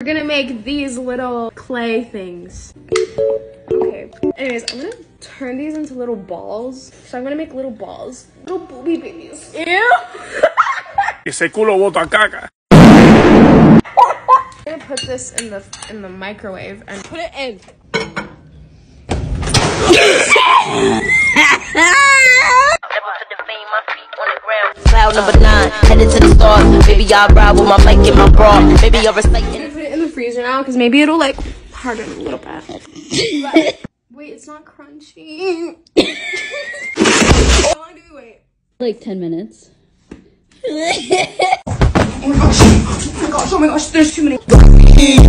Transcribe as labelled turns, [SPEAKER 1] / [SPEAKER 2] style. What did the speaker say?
[SPEAKER 1] We're gonna make these little clay things. Okay. Anyways, I'm gonna turn these into little balls. So I'm gonna make little balls. Little booby babies. Ew!
[SPEAKER 2] Ese culo bota caca.
[SPEAKER 1] I'm gonna put this in the in the microwave and put it in.
[SPEAKER 3] Cloud number nine, headed to the stars. Baby, I ride with my mic and my bra. Baby, you're reciting.
[SPEAKER 1] Freezer now because maybe it'll like harden a little bit. Wait, it's not crunchy. How long do we wait?
[SPEAKER 4] Like 10 minutes.
[SPEAKER 1] Oh my gosh, oh my gosh, oh there's too many.